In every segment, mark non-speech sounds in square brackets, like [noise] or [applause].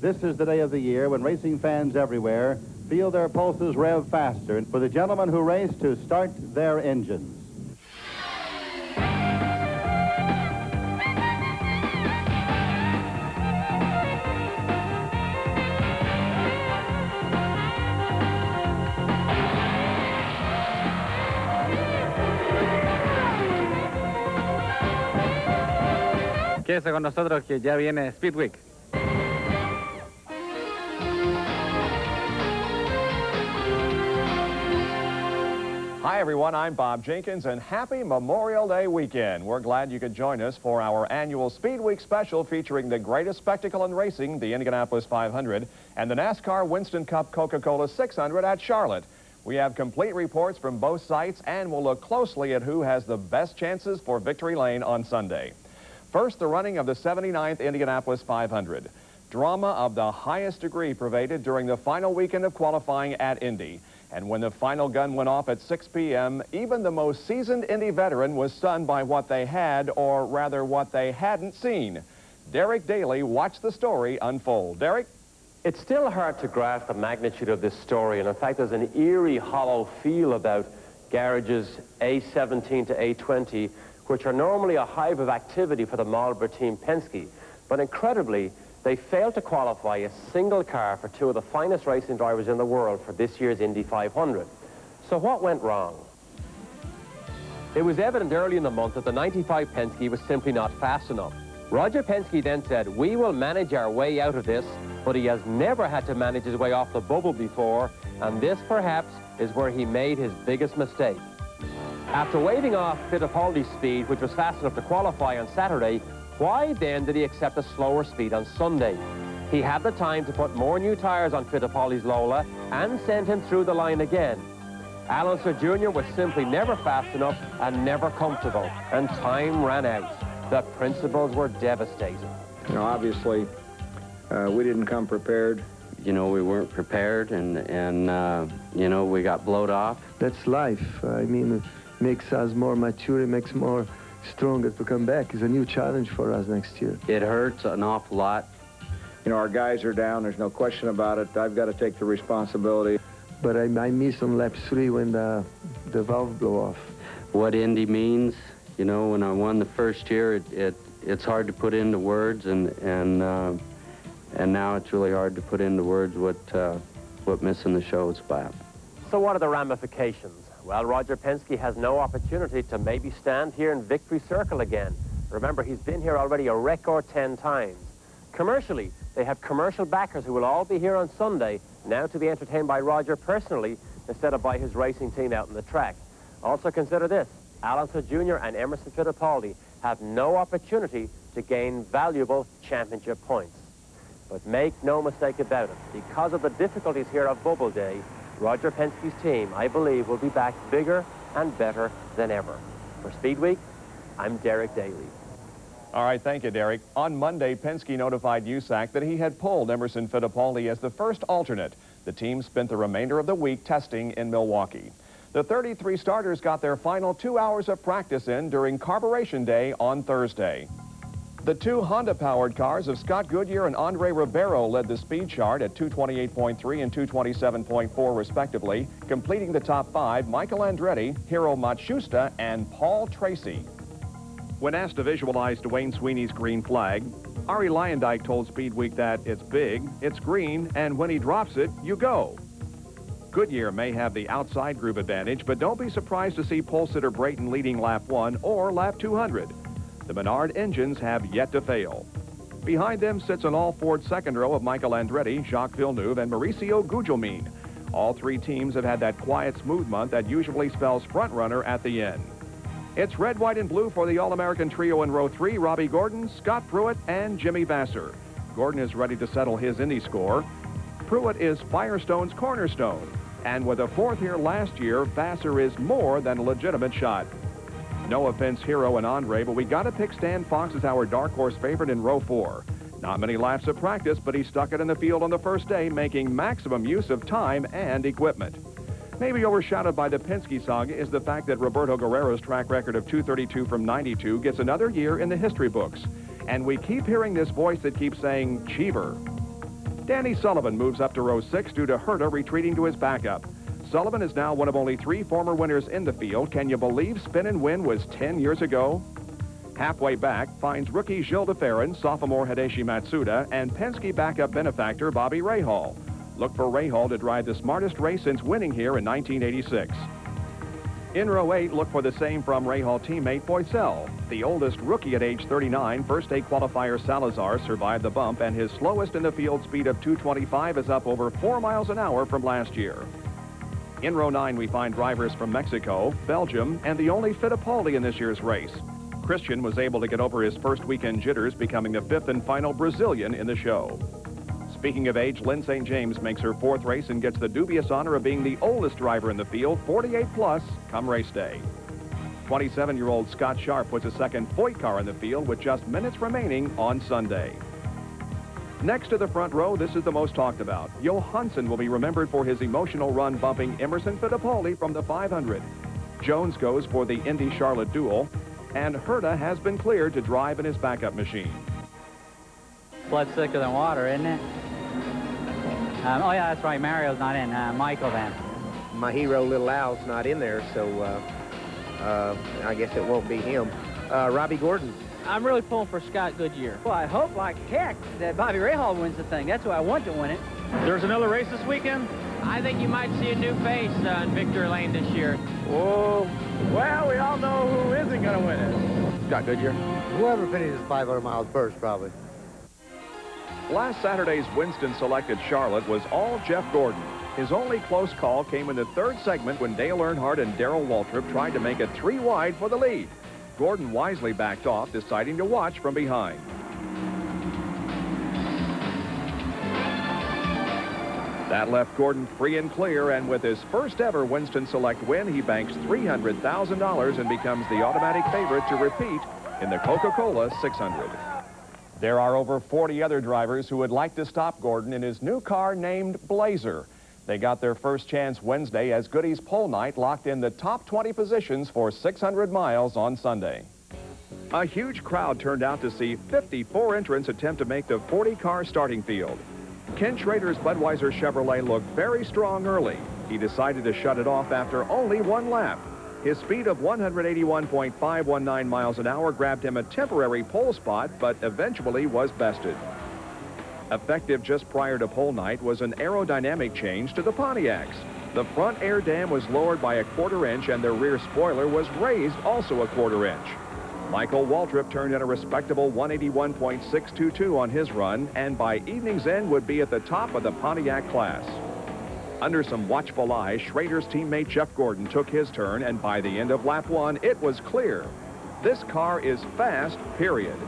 This is the day of the year when racing fans everywhere feel their pulses rev faster for the gentlemen who race to start their engines. Quédese con nosotros que ya viene Speedweek. Hi, everyone. I'm Bob Jenkins, and happy Memorial Day weekend. We're glad you could join us for our annual Speed Week special featuring the greatest spectacle in racing, the Indianapolis 500, and the NASCAR Winston Cup Coca-Cola 600 at Charlotte. We have complete reports from both sites, and we'll look closely at who has the best chances for victory lane on Sunday. First, the running of the 79th Indianapolis 500. Drama of the highest degree pervaded during the final weekend of qualifying at Indy. And when the final gun went off at 6 p.m., even the most seasoned Indy veteran was stunned by what they had, or rather what they hadn't seen. Derek Daly watched the story unfold. Derek? It's still hard to grasp the magnitude of this story, and in fact, there's an eerie, hollow feel about garages A17 to A20, which are normally a hive of activity for the Marlboro team Penske. But incredibly, they failed to qualify a single car for two of the finest racing drivers in the world for this year's Indy 500. So what went wrong? It was evident early in the month that the 95 Penske was simply not fast enough. Roger Penske then said, we will manage our way out of this, but he has never had to manage his way off the bubble before, and this perhaps is where he made his biggest mistake. After waving off Fittipaldi's speed, which was fast enough to qualify on Saturday, why then did he accept a slower speed on Sunday? He had the time to put more new tires on Fittipaldi's Lola and send him through the line again. Al Jr. was simply never fast enough and never comfortable, and time ran out. The principals were devastated. You know, obviously, uh, we didn't come prepared. You know, we weren't prepared, and, and uh, you know, we got blowed off. That's life. I mean, it makes us more mature, it makes more stronger to come back. It's a new challenge for us next year. It hurts an awful lot. You know, our guys are down. There's no question about it. I've got to take the responsibility. But I, I missed on lap three when the, the valve blew off. What Indy means, you know, when I won the first year, it, it it's hard to put into words, and and uh, and now it's really hard to put into words what uh, what missing the show is about. So what are the ramifications? Well, Roger Penske has no opportunity to maybe stand here in victory circle again. Remember, he's been here already a record 10 times. Commercially, they have commercial backers who will all be here on Sunday, now to be entertained by Roger personally instead of by his racing team out in the track. Also consider this, Al Unser Jr. and Emerson Fittipaldi have no opportunity to gain valuable championship points. But make no mistake about it, because of the difficulties here of Bubble Day, Roger Penske's team, I believe, will be back bigger and better than ever. For Speed Week, I'm Derek Daly. All right, thank you, Derek. On Monday, Penske notified USAC that he had pulled Emerson Fittipaldi as the first alternate. The team spent the remainder of the week testing in Milwaukee. The 33 starters got their final two hours of practice in during Carburetion Day on Thursday. The two Honda-powered cars of Scott Goodyear and Andre Ribeiro led the speed chart at 228.3 and 227.4 respectively, completing the top five Michael Andretti, Hiro Matsushita, and Paul Tracy. When asked to visualize Duane Sweeney's green flag, Arie Luyendyk told Speedweek that it's big, it's green, and when he drops it, you go. Goodyear may have the outside groove advantage, but don't be surprised to see pole sitter Brayton leading lap 1 or lap 200. The Menard engines have yet to fail. Behind them sits an all-Ford second row of Michael Andretti, Jacques Villeneuve, and Mauricio Gugelmin. All three teams have had that quiet, smooth month that usually spells front-runner at the end. It's red, white, and blue for the All-American trio in row three, Robby Gordon, Scott Pruett, and Jimmy Vasser. Gordon is ready to settle his Indy score. Pruett is Firestone's cornerstone. And with a fourth here last year, Vasser is more than a legitimate shot. No offense, Hiro and Andre, but we got to pick Stan Fox as our dark horse favorite in row four. Not many laps of practice, but he stuck it in the field on the first day, making maximum use of time and equipment. Maybe overshadowed by the Penske saga is the fact that Roberto Guerrero's track record of 232 from 92 gets another year in the history books. And we keep hearing this voice that keeps saying, Cheever. Danny Sullivan moves up to row six due to Herta retreating to his backup. Sullivan is now one of only three former winners in the field. Can you believe Spin and Win was 10 years ago? Halfway back finds rookie Gilles de Ferran, sophomore Hideshi Matsuda, and Penske backup benefactor Bobby Rahal. Look for Rahal to drive the smartest race since winning here in 1986. In row 8, look for the same from Rahal teammate Boesel. The oldest rookie at age 39, first day qualifier Salazar survived the bump, and his slowest in the field speed of 225 is up over 4 miles an hour from last year. In row 9, we find drivers from Mexico, Belgium, and the only Fittipaldi in this year's race. Christian was able to get over his first weekend jitters, becoming the fifth and final Brazilian in the show. Speaking of age, Lyn St. James makes her fourth race and gets the dubious honor of being the oldest driver in the field, 48 plus, come race day. 27-year-old Scott Sharp puts a second Foyt car in the field with just minutes remaining on Sunday. Next to the front row, this is the most talked about. Johansson will be remembered for his emotional run bumping Emerson Fittipaldi from the 500. Jones goes for the Indy Charlotte duel, and Herta has been cleared to drive in his backup machine. Blood thicker than water, isn't it? Um, oh, yeah, that's right. Mario's not in. Uh, Michael, then. My hero, Little Al's, not in there, so uh, uh, I guess it won't be him. Uh, Robby Gordon. I'm really pulling for Scott Goodyear. Well, I hope like heck that Bobby Rahal wins the thing. That's who I want to win it. There's another race this weekend? I think you might see a new face uh, in Victory Lane this year. Whoa. Well, we all know who isn't going to win it. Scott Goodyear. Whoever finishes 500 miles first, probably. Last Saturday's Winston selected Charlotte was all Jeff Gordon. His only close call came in the third segment when Dale Earnhardt and Darrell Waltrip tried to make it three wide for the lead. Gordon wisely backed off, deciding to watch from behind. That left Gordon free and clear, and with his first ever Winston Select win, he banks $300,000 and becomes the automatic favorite to repeat in the Coca-Cola 600. There are over 40 other drivers who would like to stop Gordon in his new car named Blazer. They got their first chance Wednesday as Goody's pole night locked in the top 20 positions for 600 miles on Sunday. A huge crowd turned out to see 54 entrants attempt to make the 40-car starting field. Ken Schrader's Budweiser Chevrolet looked very strong early. He decided to shut it off after only one lap. His speed of 181.519 miles an hour grabbed him a temporary pole spot, but eventually was bested. Effective just prior to pole night was an aerodynamic change to the Pontiacs. The front air dam was lowered by a quarter inch and the rear spoiler was raised also a quarter inch. Michael Waltrip turned in a respectable 181.622 on his run and by evening's end would be at the top of the Pontiac class. Under some watchful eyes, Schrader's teammate Jeff Gordon took his turn and by the end of lap one, it was clear. This car is fast, period.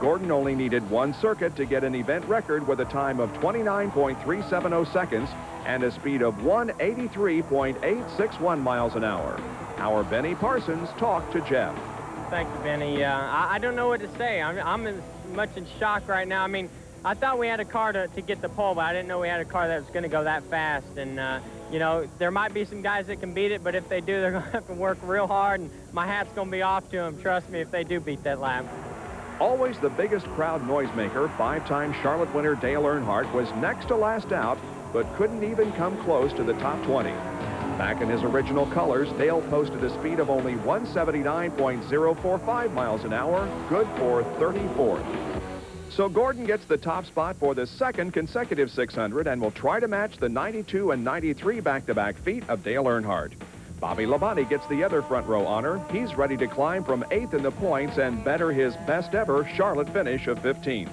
Gordon only needed one circuit to get an event record with a time of 29.370 seconds and a speed of 183.861 miles an hour. Our Benny Parsons talked to Jeff. Thank you, Benny. Uh, I, I, don't know what to say. I'm, I'm as much in shock right now. I mean, I thought we had a car to, to get the pole, but I didn't know we had a car that was going to go that fast. And, uh, you know, there might be some guys that can beat it, but if they do, [laughs] they're going to have to work real hard, and my hat's going to be off to them. Trust me, if they do beat that lap. Always the biggest crowd noisemaker, five-time Charlotte winner Dale Earnhardt was next to last out, but couldn't even come close to the top 20. Back in his original colors, Dale posted a speed of only 179.045 miles an hour, good for 34th. So Gordon gets the top spot for the second consecutive 600 and will try to match the 92 and 93 back-to-back -back feet of Dale Earnhardt. Bobby Labonte gets the other front row honor. He's ready to climb from 8th in the points and better his best ever Charlotte finish of 15th.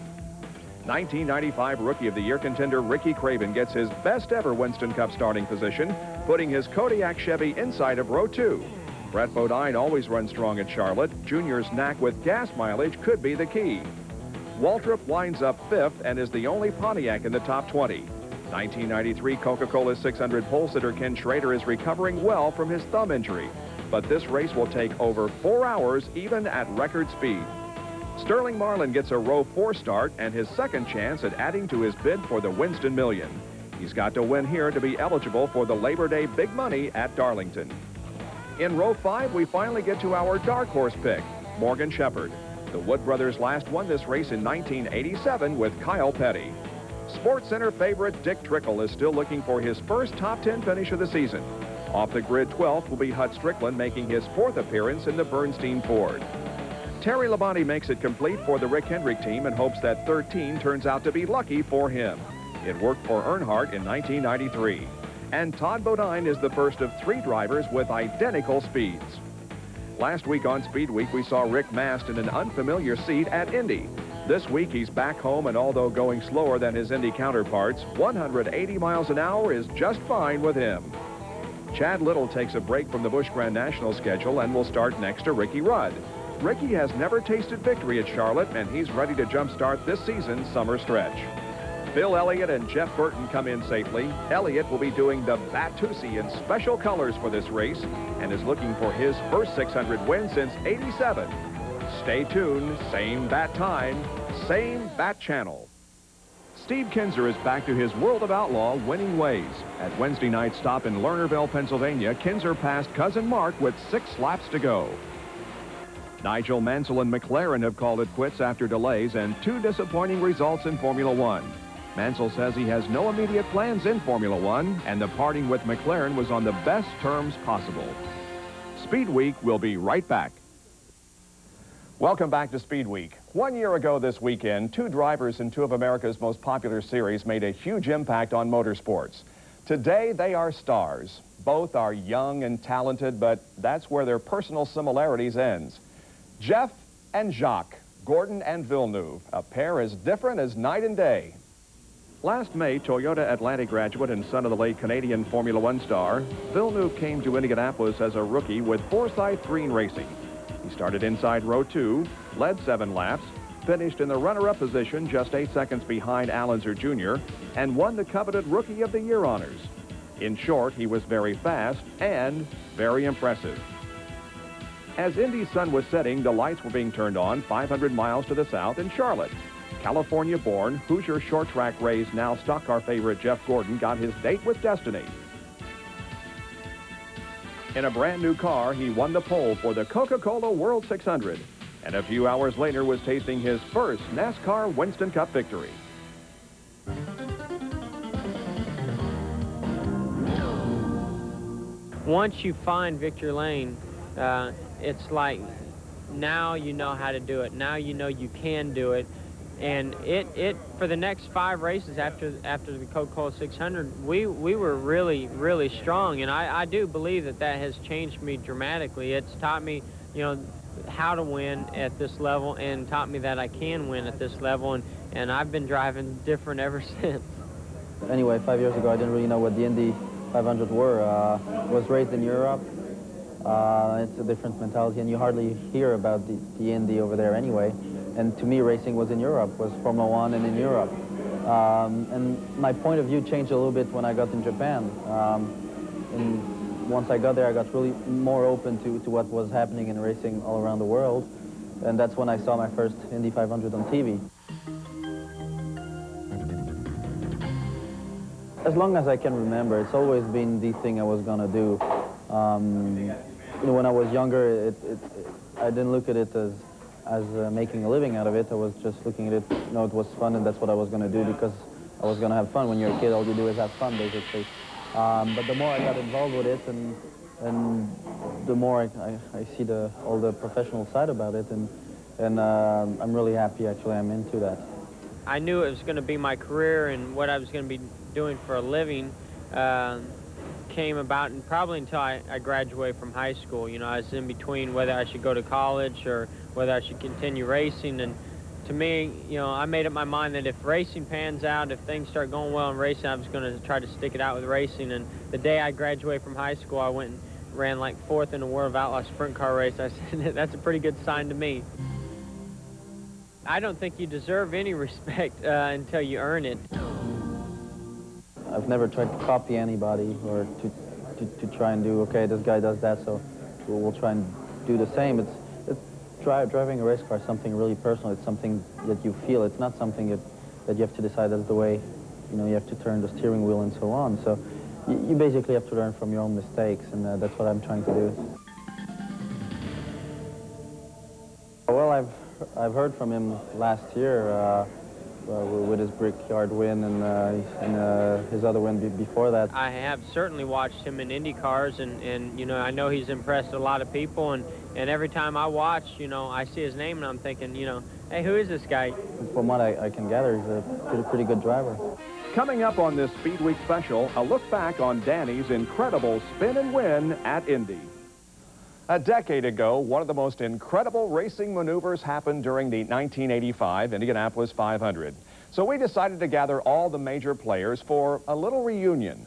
1995 Rookie of the Year contender Ricky Craven gets his best ever Winston Cup starting position, putting his Kodiak Chevy inside of row 2. Brett Bodine always runs strong at Charlotte. Junior's knack with gas mileage could be the key. Waltrip winds up fifth and is the only Pontiac in the top 20. 1993 Coca-Cola 600 pole sitter Ken Schrader is recovering well from his thumb injury, but this race will take over four hours even at record speed. Sterling Marlin gets a row four start and his second chance at adding to his bid for the Winston Million. He's got to win here to be eligible for the Labor Day big money at Darlington. In row five, we finally get to our dark horse pick, Morgan Shepherd. The Wood brothers last won this race in 1987 with Kyle Petty. Sports Center favorite Dick Trickle is still looking for his first top 10 finish of the season. Off the grid 12th will be Hut Stricklin making his fourth appearance in the Bernstein Ford. Terry Labonte makes it complete for the Rick Hendrick team and hopes that 13 turns out to be lucky for him. It worked for Earnhardt in 1993. And Todd Bodine is the first of three drivers with identical speeds. Last week on Speed Week, we saw Rick Mast in an unfamiliar seat at Indy. This week, he's back home, and although going slower than his Indy counterparts, 180 miles an hour is just fine with him. Chad Little takes a break from the Busch Grand National schedule and will start next to Ricky Rudd. Ricky has never tasted victory at Charlotte, and he's ready to jumpstart this season's summer stretch. Bill Elliott and Jeff Burton come in safely. Elliott will be doing the Batusi in special colors for this race and is looking for his first 600 win since 87. Stay tuned, same bat time, same bat channel. Steve Kinser is back to his World of Outlaw winning ways. At Wednesday night stop in Lernerville, Pennsylvania, Kinser passed Cousin Mark with six laps to go. Nigel Mansell and McLaren have called it quits after delays and two disappointing results in Formula One. Mansell says he has no immediate plans in Formula One, and the parting with McLaren was on the best terms possible. Speed Week will be right back. Welcome back to Speed Week. One year ago this weekend, two drivers in two of America's most popular series made a huge impact on motorsports. Today, they are stars. Both are young and talented, but that's where their personal similarities ends. Jeff and Jacques, Gordon and Villeneuve, a pair as different as night and day. Last May, Toyota Atlantic graduate and son of the late Canadian Formula One star, Villeneuve came to Indianapolis as a rookie with Forsythe Green Racing. He started inside row two, led seven laps, finished in the runner-up position just eight seconds behind Al Unser Jr., and won the coveted Rookie of the Year honors. In short, he was very fast and very impressive. As Indy's sun was setting, the lights were being turned on 500 miles to the south in Charlotte. California-born Hoosier short track race now stock car favorite Jeff Gordon got his date with destiny. In a brand new car, he won the pole for the Coca-Cola World 600, and a few hours later was tasting his first NASCAR Winston Cup victory. Once you find Victory Lane, uh, it's like now you know how to do it. Now you know you can do it. And it, it for the next five races after after the Coca-Cola 600, we, we were really, really strong. And I, I do believe that that has changed me dramatically. It's taught me, you know, how to win at this level and taught me that I can win at this level. And, and I've been driving different ever [laughs] since. Anyway, five years ago, I didn't really know what the Indy 500 were. Uh, was raised in Europe. Uh, it's a different mentality, and you hardly hear about the, the Indy over there anyway. And to me, racing was in Europe, was Formula One and in Europe. Um, and my point of view changed a little bit when I got in Japan. Um, and once I got there, I got really more open to, to what was happening in racing all around the world. And that's when I saw my first Indy 500 on TV. As long as I can remember, it's always been the thing I was going to do. Um, when I was younger, it, it, it, I didn't look at it as as uh, making a living out of it. I was just looking at it, you know, it was fun, and that's what I was going to do because I was going to have fun. When you're a kid, all you do is have fun, basically. Um, but the more I got involved with it, and and the more I, I, I see the all the professional side about it, and and uh, I'm really happy. Actually, I'm into that. I knew it was going to be my career and what I was going to be doing for a living. Uh, came about and probably until I, I graduated from high school. You know, I was in between whether I should go to college or whether I should continue racing. And to me, you know, I made up my mind that if racing pans out, if things start going well in racing, I was going to try to stick it out with racing. And the day I graduated from high school, I went and ran like fourth in a World of Outlaw sprint car race. I [laughs] said, that's a pretty good sign to me. I don't think you deserve any [laughs] respect uh, until you earn it. I've never tried to copy anybody or to, to, to try and do, okay, this guy does that, so we'll, we'll try and do the same. It's, it's dri driving a race car is something really personal. It's something that you feel. It's not something that, that you have to decide as the way, you know, you have to turn the steering wheel and so on. So you, you basically have to learn from your own mistakes, and uh, that's what I'm trying to do. Well, I've, I've heard from him last year. Uh, with his Brickyard win and, uh, and uh, his other win be before that. I have certainly watched him in Indy cars, and, and you know, I know he's impressed a lot of people, and, and every time I watch, you know, I see his name, and I'm thinking, you know, hey, who is this guy? From what I, I can gather, he's a pretty, pretty good driver. Coming up on this Speed Week special, a look back on Danny's incredible spin and win at Indy. A decade ago, one of the most incredible racing maneuvers happened during the 1985 Indianapolis 500. So we decided to gather all the major players for a little reunion.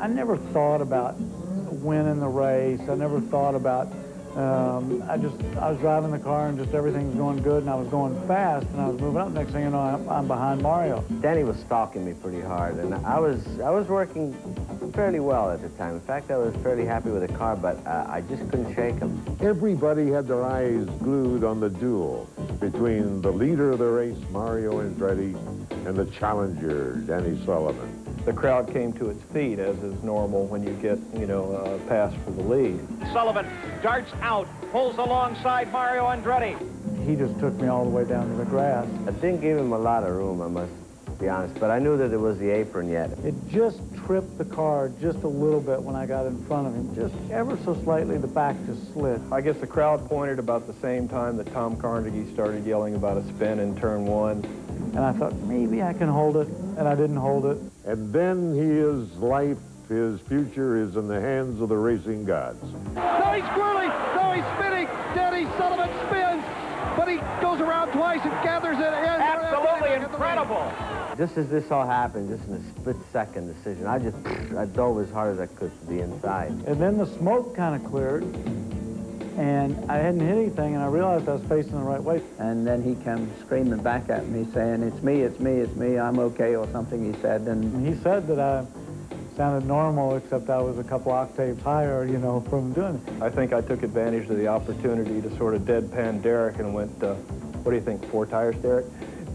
I never thought about winning the race. I never thought about um, I just, I was driving the car and just everything was going good and I was going fast and I was moving up. Next thing you know, I'm, I'm behind Mario. Danny was stalking me pretty hard and I was, I was working fairly well at the time. In fact, I was fairly happy with the car, but uh, I just couldn't shake him. Everybody had their eyes glued on the duel between the leader of the race, Mario Andretti, and the challenger, Danny Sullivan the crowd came to its feet, as is normal when you get, you know, a pass for the lead. Sullivan darts out, pulls alongside Mario Andretti. He just took me all the way down to the grass. I didn't give him a lot of room, I must be honest, but I knew that it was the apron yet. It just tripped the car just a little bit when I got in front of him. Just ever so slightly, the back just slid. I guess the crowd pointed about the same time that Tom Carnegie started yelling about a spin in turn one. And I thought, maybe I can hold it, and I didn't hold it. And then his life, his future is in the hands of the racing gods. No, he's whirling. No, he's spinning. Danny Sullivan spins, but he goes around twice and gathers it in. Absolutely incredible. Just as this all happened, just in a split-second decision, I just I dove as hard as I could to the inside. And then the smoke kind of cleared, and I hadn't hit anything, and I realized I was facing the right way. And then he came screaming back at me, saying, it's me, it's me, it's me, I'm okay, or something he said. And he said that I sounded normal, except I was a couple octaves higher, you know, from doing it. I think I took advantage of the opportunity to sort of deadpan Derek and went, uh, what do you think, four tires, Derek?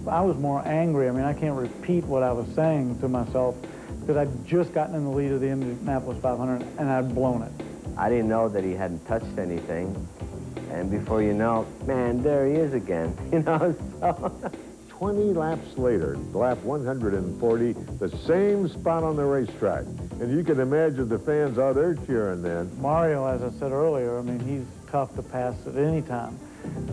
I was more angry. I mean, I can't repeat what I was saying to myself because I'd just gotten in the lead of the Indianapolis 500 and I'd blown it. I didn't know that he hadn't touched anything. And before you know, man, there he is again, [laughs] you know, so... 20 laps later, lap 140, the same spot on the racetrack. And you can imagine the fans out there cheering then. Mario, as I said earlier, I mean, he's tough to pass at any time.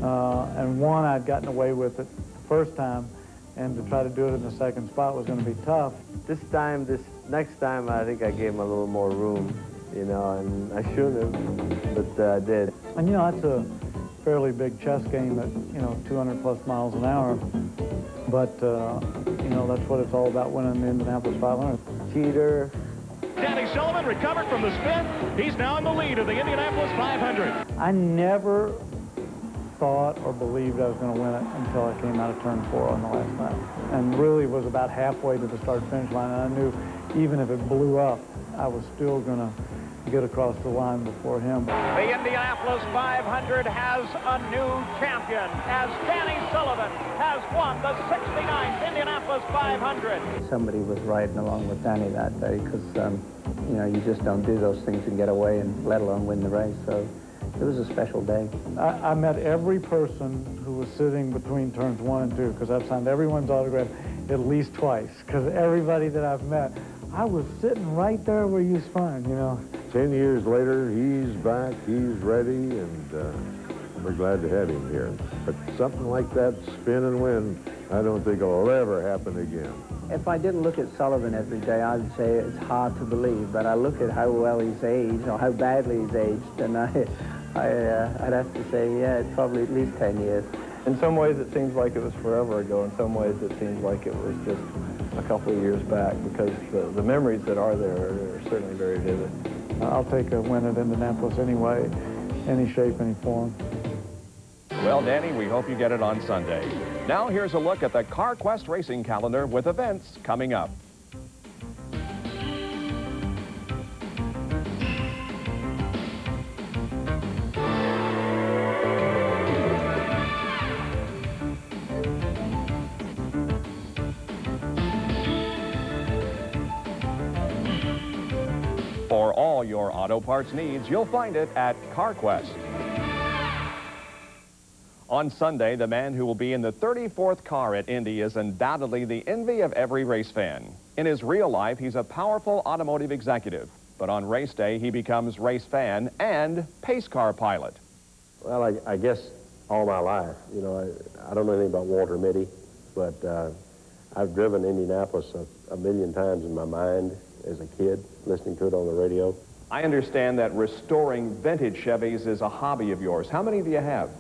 Uh, and one, I'd gotten away with it the first time, and to try to do it in the second spot was going to be tough. This time, this next time, I think I gave him a little more room you know, and I shouldn't have, but uh, I did. And, you know, that's a fairly big chess game at, you know, 200 plus miles an hour. But, uh, you know, that's what it's all about winning the Indianapolis 500. Cheater. Danny Sullivan recovered from the spin. He's now in the lead of the Indianapolis 500. I never thought or believed I was going to win it until I came out of turn four on the last lap. And really was about halfway to the start-finish line, and I knew even if it blew up, I was still going to get across the line before him. The Indianapolis 500 has a new champion as Danny Sullivan has won the 69th Indianapolis 500. Somebody was riding along with Danny that day because, um, you know, you just don't do those things and get away and let alone win the race. So it was a special day. I, I met every person who was sitting between turns one and two because I've signed everyone's autograph at least twice because everybody that I've met I was sitting right there where you spun, you know. Ten years later, he's back, he's ready, and uh, we're glad to have him here. But something like that, spin and win, I don't think it'll ever happen again. If I didn't look at Sullivan every day, I'd say it's hard to believe. But I look at how well he's aged, or how badly he's aged, and I, [laughs] I, uh, I'd have to say, yeah, it's probably at least 10 years. In some ways, it seems like it was forever ago. In some ways, it seems like it was just a couple of years back because the, the memories that are there are, certainly very vivid. I'll take a win at Indianapolis anyway, any shape, any form. Well, Danny, we hope you get it on Sunday. Now here's a look at the CarQuest racing calendar with events coming up. Auto parts needs, you'll find it at CarQuest. On Sunday, the man who will be in the 34th car at Indy is undoubtedly the envy of every race fan. In his real life, he's a powerful automotive executive. But on race day, he becomes race fan and pace car pilot. Well, I, I guess all my life. You know, I, I don't know anything about Walter Mitty, but uh, I've driven Indianapolis a, a million times in my mind as a kid, listening to it on the radio. I understand that restoring vintage Chevys is a hobby of yours. How many do you have?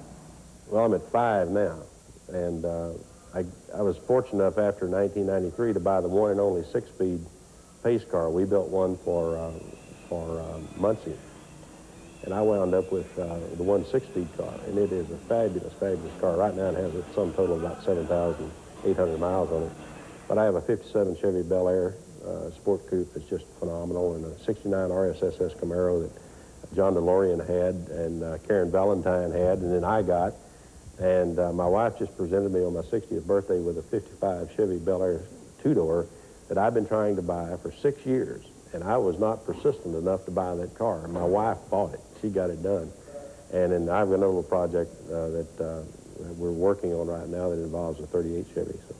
Well, I'm at five now, and uh, I, I was fortunate enough after 1993 to buy the one and only six-speed pace car. We built one for, uh, for uh, Muncie, and I wound up with uh, the one six-speed car, and it is a fabulous, fabulous car. Right now it has a sum total of about 7,800 miles on it, but I have a 57 Chevy Bel Air uh, sport coupe that's just phenomenal, and a 69 RSSS Camaro that John DeLorean had, and uh, Karen Valentine had, and then I got, and uh, my wife just presented me on my 60th birthday with a 55 Chevy Bel Air two-door that I've been trying to buy for six years. And I was not persistent enough to buy that car. My wife bought it. She got it done. And then I've got another project uh, that, uh, that we're working on right now that involves a 38 Chevy. So.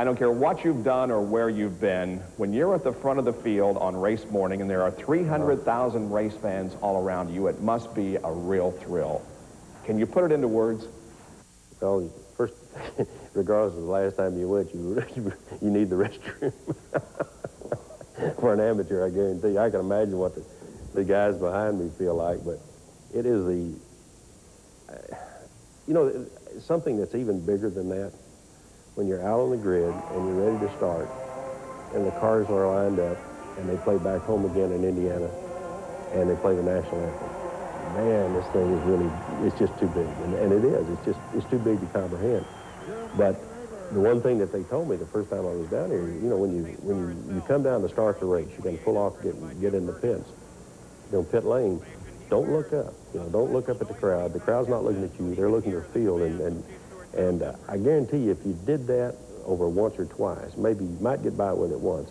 I don't care what you've done or where you've been, when you're at the front of the field on race morning and there are 300,000 race fans all around you, it must be a real thrill. Can you put it into words? Well, first, [laughs] regardless of the last time you went, you, [laughs] you need the restroom. [laughs] For an amateur, I guarantee you. I can imagine what the, the guys behind me feel like, but it is the, uh, you know, something that's even bigger than that. When you're out on the grid and you're ready to start, and the cars are lined up, and they play back home again in Indiana, and they play the national anthem man, this thing is really, it's just too big. And, and it is, it's just, it's too big to comprehend. But the one thing that they told me the first time I was down here, you know, when you, when you, you come down to start the race, you're going to pull off, get, get in the pits, you know, pit lane, don't look up. You know, don't look up at the crowd. The crowd's not looking at you. They're looking at the field. And, and, and uh, I guarantee you, if you did that over once or twice, maybe you might get by with it once,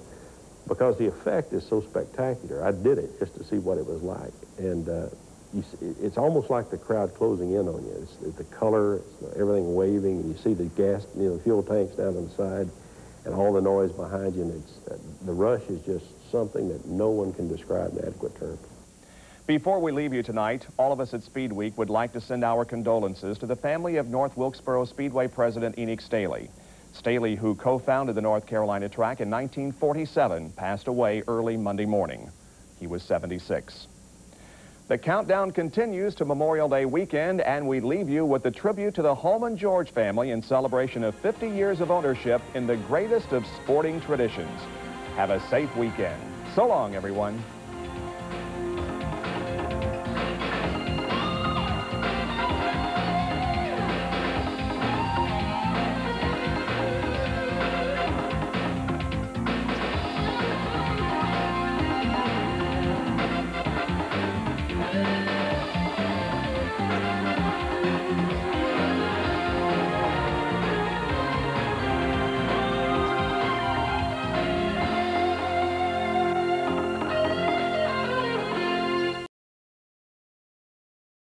because the effect is so spectacular. I did it just to see what it was like. And uh, you, it's almost like the crowd closing in on you. It's the color, everything waving, and you see the gas, you know, the fuel tanks down on the side, and all the noise behind you, and it's, uh, the rush is just something that no one can describe in adequate terms. Before we leave you tonight, all of us at Speed Week would like to send our condolences to the family of North Wilkesboro Speedway President Enoch Staley. Staley, who co-founded the North Carolina track in 1947, passed away early Monday morning. He was 76. The countdown continues to Memorial Day weekend, and we leave you with the tribute to the Hulman George family in celebration of 50 years of ownership in the greatest of sporting traditions. Have a safe weekend. So long, everyone.